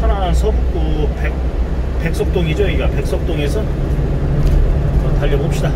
천안 서북구 백, 백석동이죠? 여기가 백석동에서 달려봅시다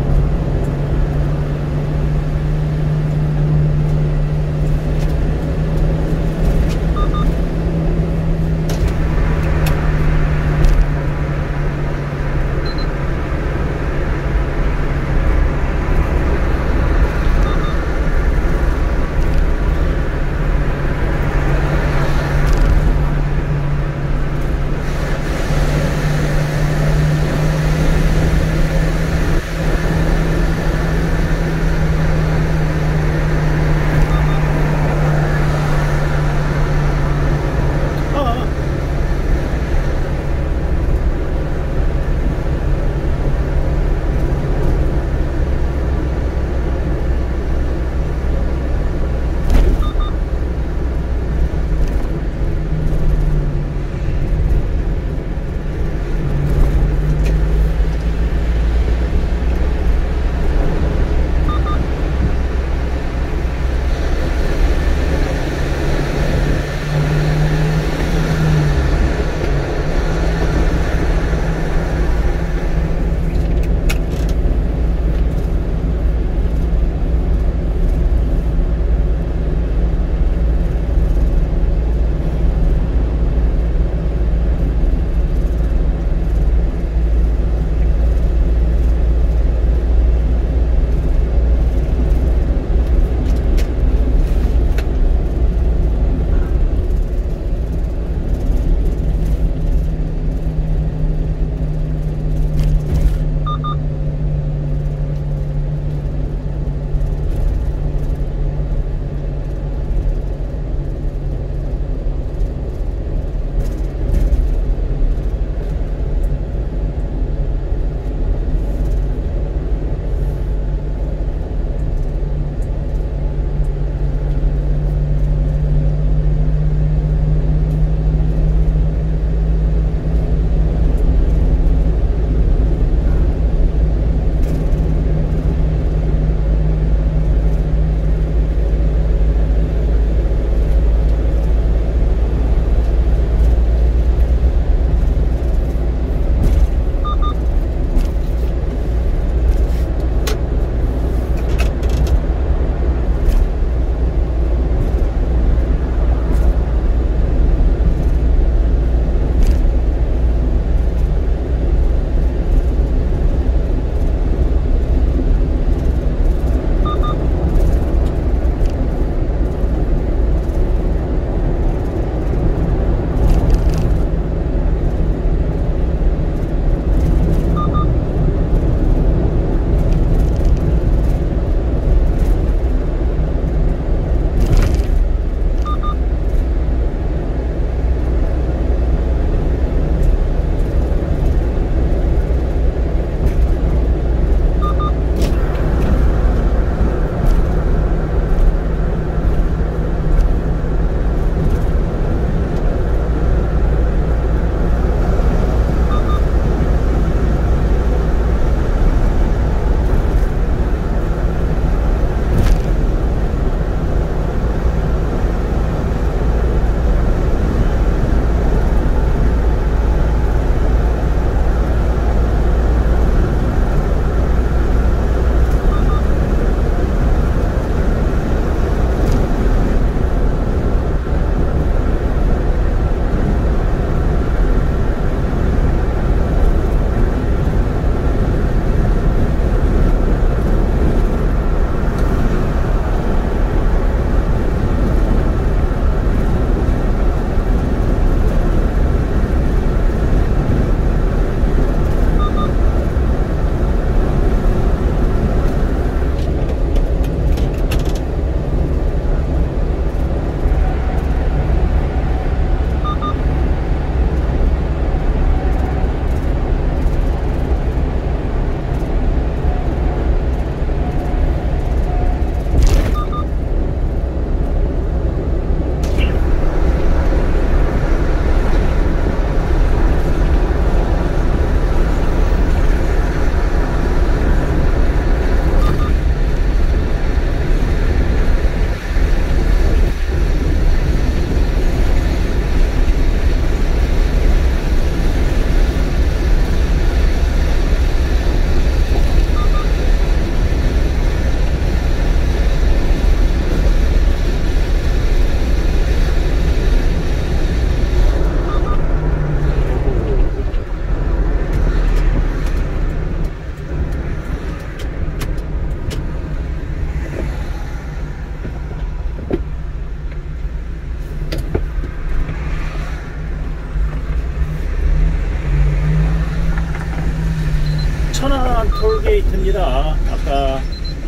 업데이트입니다. 아까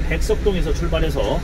백석동에서 출발해서